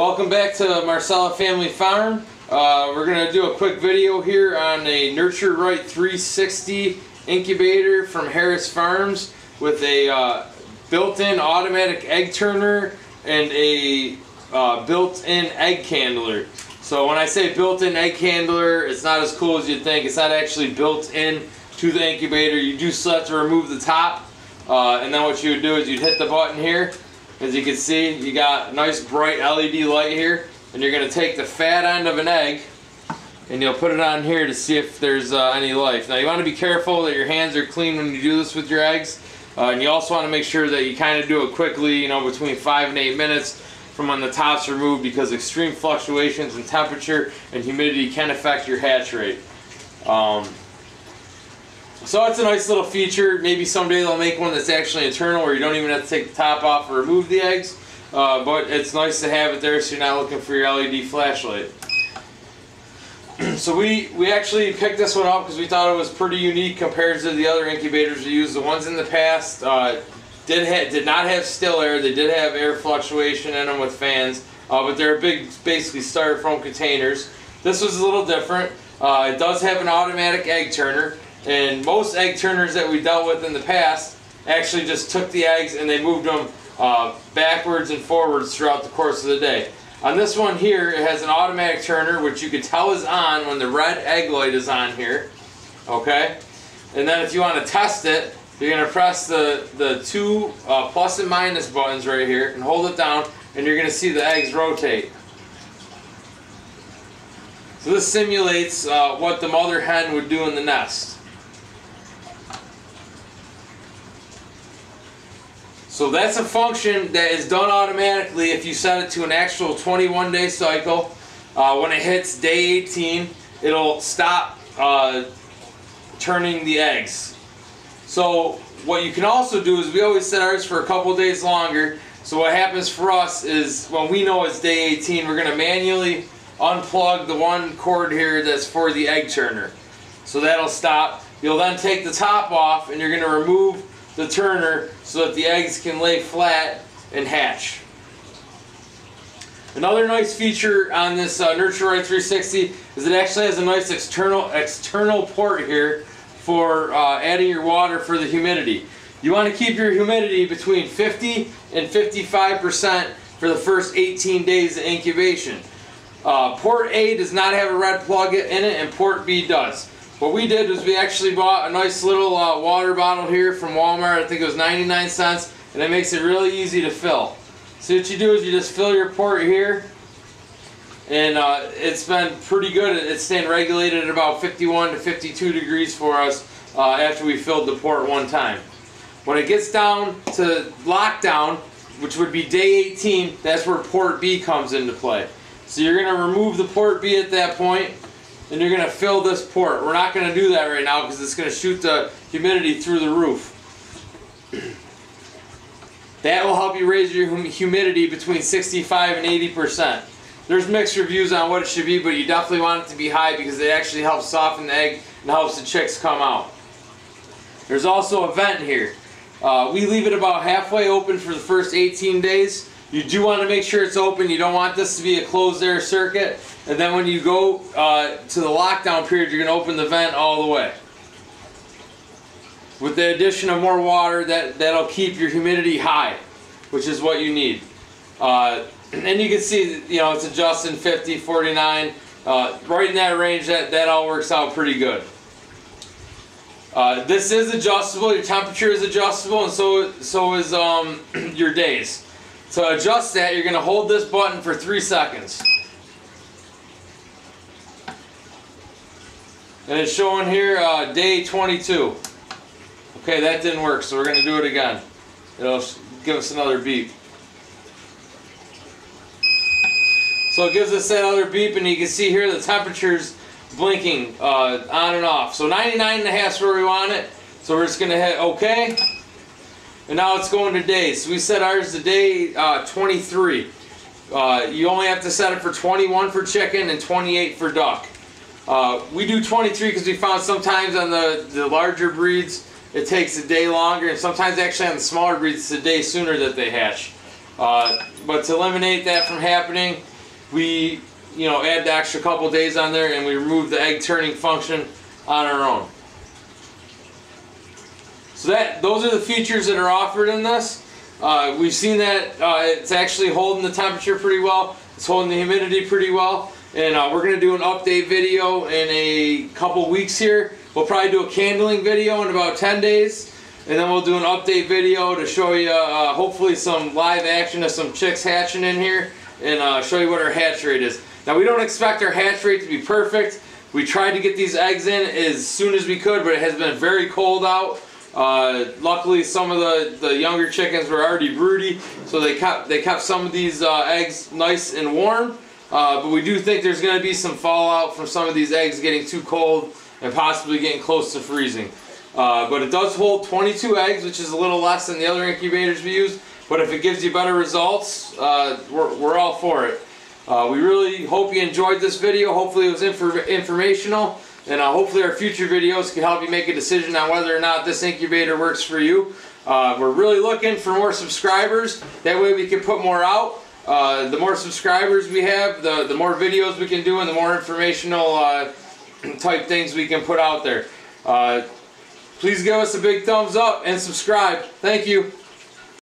Welcome back to Marsala Family Farm. Uh, we're going to do a quick video here on a Nurture Right 360 incubator from Harris Farms with a uh, built-in automatic egg turner and a uh, built-in egg candler. So when I say built-in egg candler, it's not as cool as you'd think. It's not actually built in to the incubator. You do still have to remove the top. Uh, and then what you would do is you'd hit the button here. As you can see, you got a nice bright LED light here. And you're going to take the fat end of an egg and you'll put it on here to see if there's uh, any life. Now you want to be careful that your hands are clean when you do this with your eggs. Uh, and you also want to make sure that you kind of do it quickly, you know, between five and eight minutes from when the top's are removed because extreme fluctuations in temperature and humidity can affect your hatch rate. Um, so it's a nice little feature. Maybe someday they'll make one that's actually internal where you don't even have to take the top off or remove the eggs. Uh, but it's nice to have it there so you're not looking for your LED flashlight. so we, we actually picked this one up because we thought it was pretty unique compared to the other incubators we used. The ones in the past uh, did, ha did not have still air. They did have air fluctuation in them with fans. Uh, but they're big, basically styrofoam containers. This was a little different. Uh, it does have an automatic egg turner. And most egg turners that we dealt with in the past actually just took the eggs and they moved them uh, backwards and forwards throughout the course of the day. On this one here, it has an automatic turner, which you can tell is on when the red egg light is on here. Okay? And then if you want to test it, you're going to press the, the two uh, plus and minus buttons right here and hold it down, and you're going to see the eggs rotate. So this simulates uh, what the mother hen would do in the nest. So that's a function that is done automatically if you set it to an actual 21 day cycle. Uh, when it hits day 18, it'll stop uh, turning the eggs. So what you can also do is we always set ours for a couple days longer. So what happens for us is when we know it's day 18, we're going to manually unplug the one cord here that's for the egg turner. So that'll stop. You'll then take the top off and you're going to remove the turner so that the eggs can lay flat and hatch. Another nice feature on this uh, Nurture Right 360 is it actually has a nice external external port here for uh, adding your water for the humidity. You want to keep your humidity between 50 and 55% for the first 18 days of incubation. Uh, port A does not have a red plug in it and port B does. What we did was we actually bought a nice little uh, water bottle here from Walmart. I think it was 99 cents and it makes it really easy to fill. So what you do is you just fill your port here and uh, it's been pretty good. It's staying regulated at about 51 to 52 degrees for us uh, after we filled the port one time. When it gets down to lockdown, which would be day 18, that's where port B comes into play. So you're going to remove the port B at that point and you're going to fill this port. We're not going to do that right now because it's going to shoot the humidity through the roof. That will help you raise your humidity between 65 and 80%. There's mixed reviews on what it should be, but you definitely want it to be high because it actually helps soften the egg and helps the chicks come out. There's also a vent here. Uh, we leave it about halfway open for the first 18 days. You do want to make sure it's open. You don't want this to be a closed air circuit. And then when you go uh, to the lockdown period, you're going to open the vent all the way. With the addition of more water, that, that'll keep your humidity high, which is what you need. Uh, and you can see, you know, it's adjusting 50, 49, uh, right in that range, that, that all works out pretty good. Uh, this is adjustable, your temperature is adjustable, and so, so is um, your days. To adjust that, you're going to hold this button for three seconds. And it's showing here uh, day 22. Okay, that didn't work, so we're going to do it again. It'll give us another beep. So it gives us that other beep, and you can see here the temperature's blinking uh, on and off. So 99 and a half is where we want it. So we're just going to hit OK. And now it's going to days. So we set ours to day uh, 23. Uh, you only have to set it for 21 for chicken and 28 for duck. Uh, we do 23 because we found sometimes on the, the larger breeds it takes a day longer, and sometimes actually on the smaller breeds, it's a day sooner that they hatch. Uh, but to eliminate that from happening, we you know add the extra couple days on there and we remove the egg turning function on our own. So that those are the features that are offered in this. Uh, we've seen that uh, it's actually holding the temperature pretty well. It's holding the humidity pretty well. And uh, we're going to do an update video in a couple weeks here. We'll probably do a candling video in about 10 days. And then we'll do an update video to show you uh, hopefully some live action of some chicks hatching in here. And uh, show you what our hatch rate is. Now we don't expect our hatch rate to be perfect. We tried to get these eggs in as soon as we could, but it has been very cold out. Uh, luckily, some of the, the younger chickens were already broody, so they kept they kept some of these uh, eggs nice and warm. Uh, but we do think there's going to be some fallout from some of these eggs getting too cold and possibly getting close to freezing. Uh, but it does hold 22 eggs, which is a little less than the other incubators we use. But if it gives you better results, uh, we're, we're all for it. Uh, we really hope you enjoyed this video. Hopefully it was infor informational. And uh, hopefully our future videos can help you make a decision on whether or not this incubator works for you. Uh, we're really looking for more subscribers. That way we can put more out. Uh, the more subscribers we have, the, the more videos we can do and the more informational uh, type things we can put out there. Uh, please give us a big thumbs up and subscribe. Thank you.